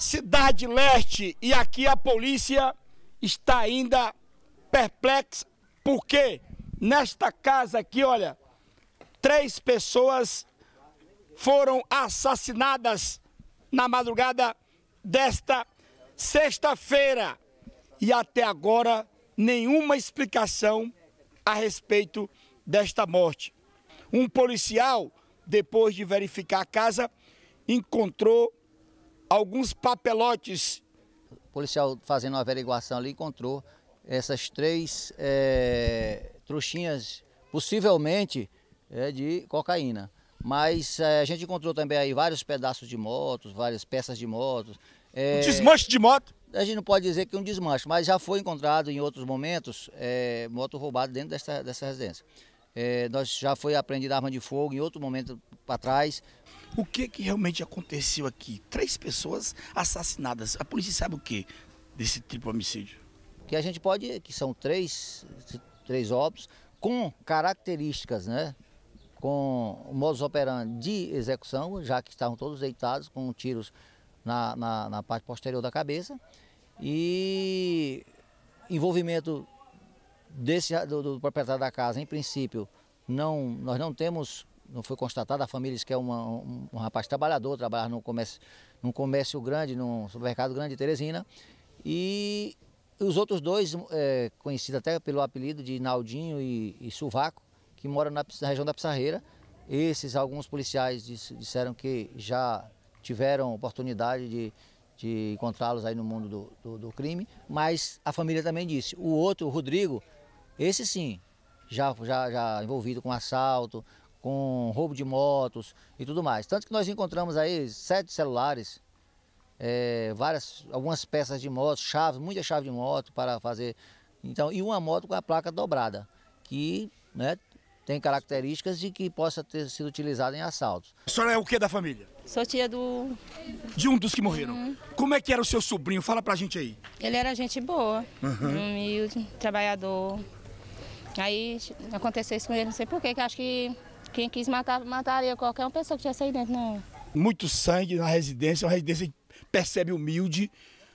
Cidade Leste e aqui a polícia está ainda perplexa porque nesta casa aqui, olha, três pessoas foram assassinadas na madrugada desta sexta-feira e até agora nenhuma explicação a respeito desta morte. Um policial, depois de verificar a casa, encontrou alguns papelotes. O policial fazendo uma averiguação ali encontrou essas três é, trouxinhas, possivelmente é, de cocaína. Mas é, a gente encontrou também aí vários pedaços de motos, várias peças de motos. É, desmanche de moto? A gente não pode dizer que é um desmanche, mas já foi encontrado em outros momentos moto roubada dentro dessa, dessa residência. É, nós já foi apreendida arma de fogo em outro momento para trás. O que, que realmente aconteceu aqui? Três pessoas assassinadas. A polícia sabe o que desse triplo homicídio? Que a gente pode, que são três, três óbitos com características, né? Com o modus operandi de execução, já que estavam todos deitados com tiros na, na, na parte posterior da cabeça. E envolvimento desse, do, do, proprietário da casa, em princípio, não, nós não temos, não foi constatado, a família diz que é uma, um, um, rapaz trabalhador, trabalhar num comércio, num comércio grande, num supermercado grande de Teresina. E os outros dois, é, conhecidos até pelo apelido de Naldinho e, e Suvaco, que moram na, na, região da Pissarreira. Esses, alguns policiais disseram que já tiveram oportunidade de, de encontrá-los aí no mundo do, do, do, crime, mas a família também disse. O outro, o Rodrigo, esse sim, já, já, já envolvido com assalto, com roubo de motos e tudo mais. Tanto que nós encontramos aí sete celulares, é, várias, algumas peças de moto, chaves, muita chave de moto para fazer. Então, e uma moto com a placa dobrada, que né, tem características de que possa ter sido utilizada em assaltos. A senhora é o que da família? Sou tia do... De um dos que morreram. Uhum. Como é que era o seu sobrinho? Fala pra gente aí. Ele era gente boa, uhum. humilde, trabalhador. Aí aconteceu isso com ele, não sei porquê, que acho que quem quis matar, mataria qualquer uma pessoa que tivesse aí dentro, não. Muito sangue na residência, uma residência percebe humilde,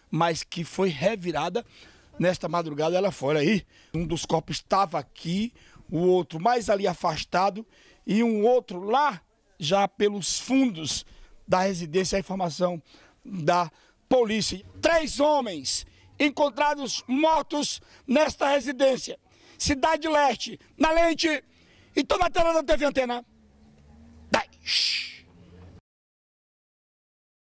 mas que foi revirada nesta madrugada ela foi aí. Um dos corpos estava aqui, o outro mais ali afastado e um outro lá já pelos fundos da residência, a informação da polícia. Três homens encontrados mortos nesta residência. Cidade Leste, na lente. E tô na tela da TV Antena. 10.